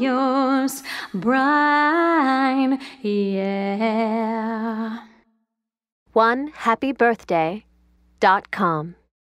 yours, Brian, yeah. One happy birthday dot com.